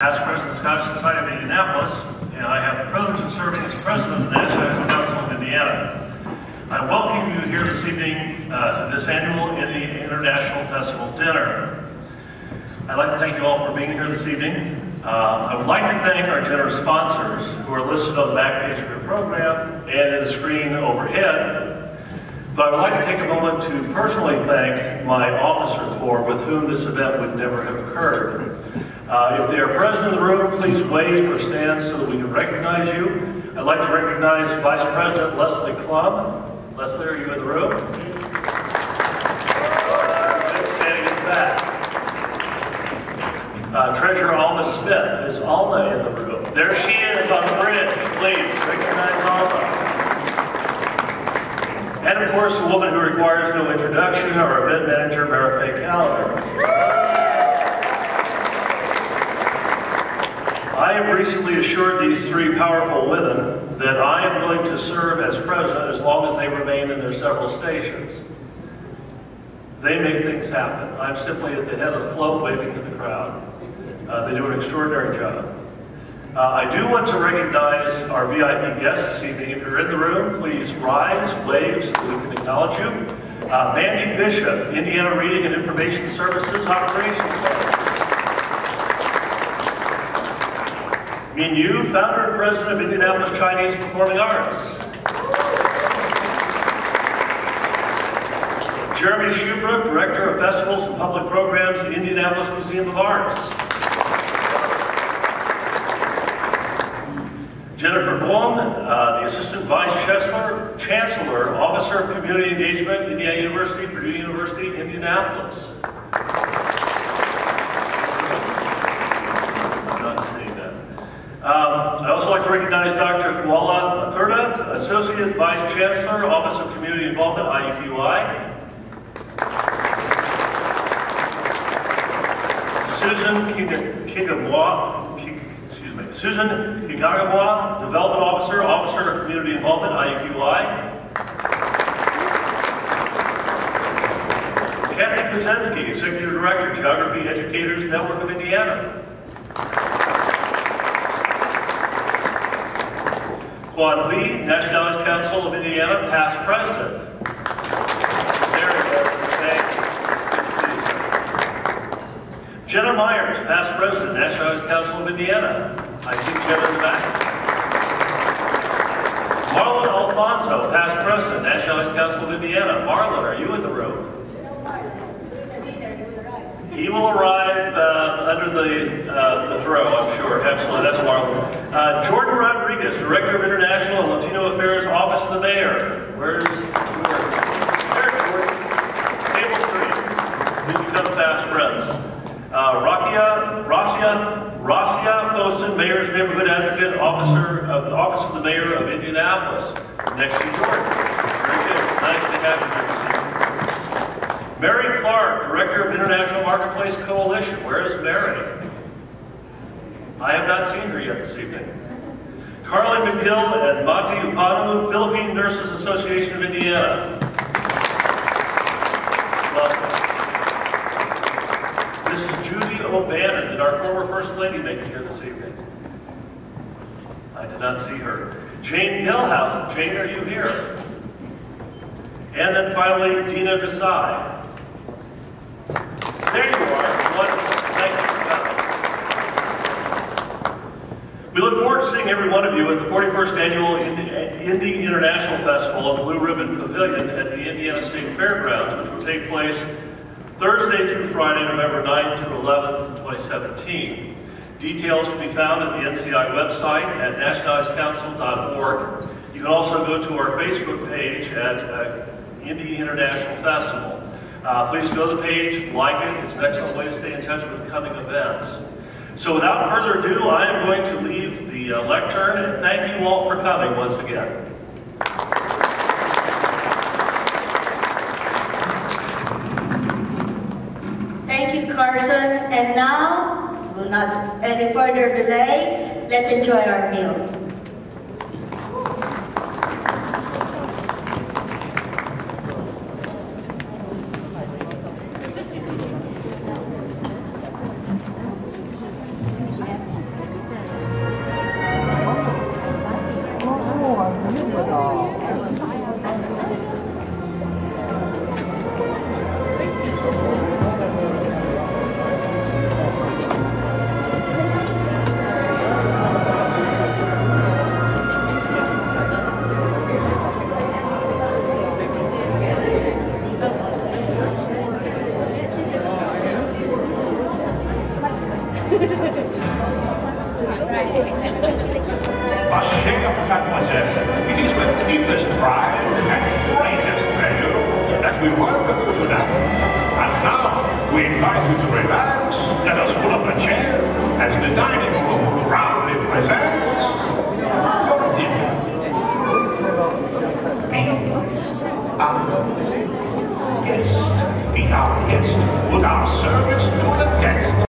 Past President of the Scottish Society of Indianapolis, and I have the privilege of serving as President of the National Council of Indiana. I welcome you here this evening uh, to this annual Indy International Festival dinner. I'd like to thank you all for being here this evening. Uh, I would like to thank our generous sponsors who are listed on the back page of your program and in the screen overhead. But I would like to take a moment to personally thank my officer corps with whom this event would never have occurred. Uh, if they are present in the room, please wave or stand so that we can recognize you. I'd like to recognize Vice President Leslie Klum. Leslie, are you in the room? Standing at the back. Uh, Treasurer Alma Smith. Is Alma in the room? There she is on the bridge. Please recognize Alma. And of course, the woman who requires no introduction, our event manager, Mara Faye Callender. I have recently assured these three powerful women that I am willing to serve as president as long as they remain in their several stations. They make things happen. I'm simply at the head of the float waving to the crowd. Uh, they do an extraordinary job. Uh, I do want to recognize our VIP guests this evening. If you're in the room, please rise, wave so we can acknowledge you. Uh, Mandy Bishop, Indiana Reading and Information Services Operations Min Yu, founder and president of Indianapolis Chinese Performing Arts. Jeremy Shubrook, director of festivals and public programs at Indianapolis Museum of Arts. Jennifer Blum, uh, the assistant vice chancellor, chancellor, officer of community engagement, Indiana University, Purdue University, Indianapolis. Um, I'd also like to recognize Dr. Kuala Thurda, Associate Vice Chancellor, Office of Community Involvement, IUPUI. Susan Kigamwa, excuse me, Susan Kigagamwa, Development Officer, Officer of Community Involvement, IUPUI. Kathy Kuzinski, Executive Director, Geography Educators Network of Indiana. Quan Lee, Nationalities Council of Indiana, past president. There he is. Thank you. Jenna Myers, past president, Nationalities Council of Indiana. I see Jenna in the back. Marlon Alfonso, past president, National Nationalities Council of Indiana. Marlon, are you in the room? He will arrive uh, under the, uh, the throw, I'm sure. Absolutely, that's Marlon. Uh, Jordan Rodriguez, Director of International and Latino Affairs, Office of the Mayor. Where's Jordan? There's Jordan. Table three. We've become fast friends. Uh, Rakia, Rasia, Rasia Poston, Mayor's Neighborhood Advocate, Officer of the Office of the Mayor of Indianapolis. Next to Jordan. Very good. Nice to have you here Clark, Director of International Marketplace Coalition. Where is Mary? I have not seen her yet this evening. Carly McGill and Mati Upanu, Philippine Nurses Association of Indiana. Welcome. This is Judy O'Bannon. Did our former First Lady make it here this evening? I did not see her. Jane Gilhausen. Jane, are you here? And then finally, Dina Desai. There you are. Wonderful. Thank you for coming. We look forward to seeing every one of you at the 41st Annual Indy International Festival at the Blue Ribbon Pavilion at the Indiana State Fairgrounds, which will take place Thursday through Friday, November 9th through 11th, 2017. Details can be found at the NCI website at nationalitiescouncil.org. You can also go to our Facebook page at uh, Indy International Festival. Uh, please go to the page, like it. It's an excellent way to stay in touch with coming events. So without further ado, I am going to leave the uh, lectern and thank you all for coming once again. Thank you, Carson. And now, will not any further delay, let's enjoy our meal. We welcome you tonight. And now, we invite you to relax, let us pull up a chair, as the dining room proudly presents